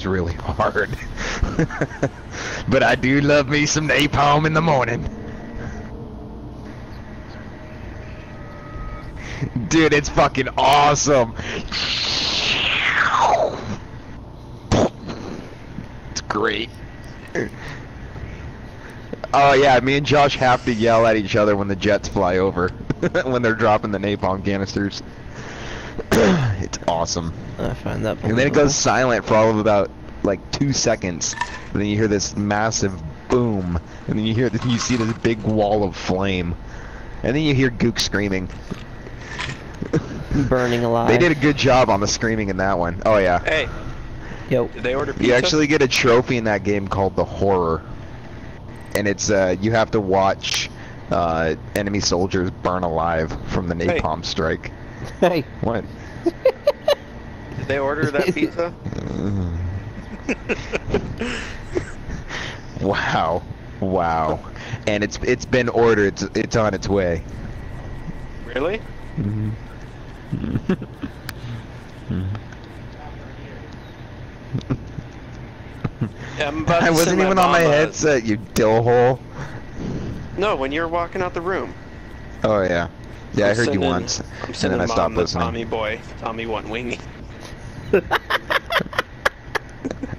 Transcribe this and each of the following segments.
It's really hard. but I do love me some napalm in the morning. Dude, it's fucking awesome. It's great. Oh yeah, me and Josh have to yell at each other when the jets fly over, when they're dropping the napalm canisters. it's awesome. I find that. And then it goes silent for all of about like two seconds. And then you hear this massive boom, and then you hear you see this big wall of flame, and then you hear Gook screaming. burning alive. They did a good job on the screaming in that one. Oh yeah. Hey, Yo, did they order pizza? You actually get a trophy in that game called the Horror, and it's uh you have to watch uh enemy soldiers burn alive from the Hey. napalm strike. Hey, What? Did they order that pizza? Wow. Wow. And it's it's been ordered. It's, it's on its way. really? Yeah, I'm about to I wasn't even on my headset, you dill hole. No, when you're walking out the room. Oh yeah. Yeah, I I'm heard you once. I'm And sending then I stopped listening. Tommy boy, Tommy one wingy.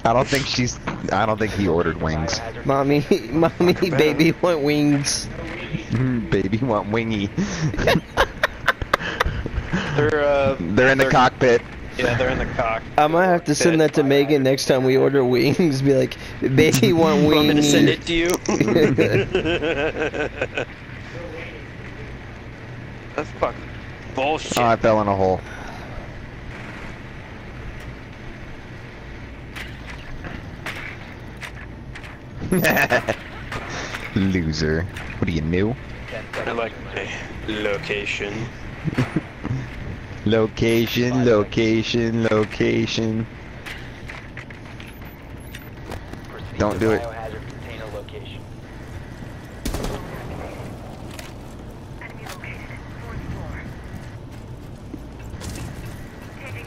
I don't think she's I don't think he ordered wings. mommy, mommy, baby want wings. Baby want wingy. They're uh, They're in the cockpit. Yeah, they're in the cock. I might have to send that to Megan next time we order wings. Be like, baby want Want me to send it to you? That's fucking bullshit. Oh, I fell in a hole. Loser. What are you new? I like my location. Location, location, location. Don't do it.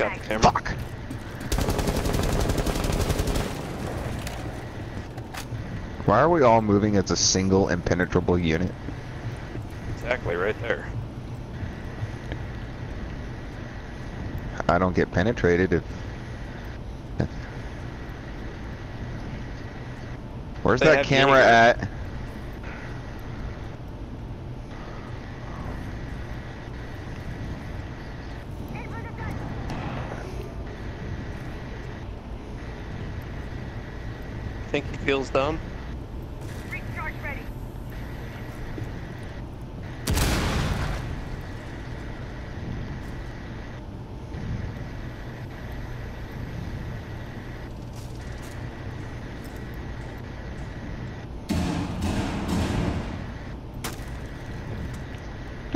Got the camera. Fuck. Why are we all moving as a single impenetrable unit? Exactly, right there. I don't get penetrated if... Where's They that camera at? Think he feels dumb? Recharge ready.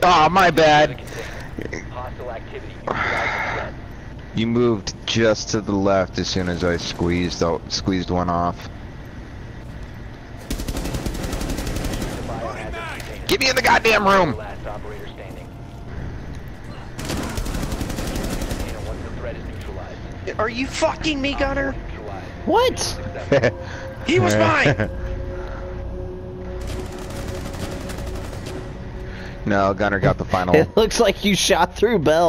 Oh, my bad. Hostile activity. Neutralize the threat. You moved just to the left as soon as I squeezed out, squeezed one off. Get me in the goddamn room! Last operator standing. Container once the threat is neutralized. Are you fucking me, Gunner? What? He was mine! no, Gunner got the final. It looks like you shot through Bell.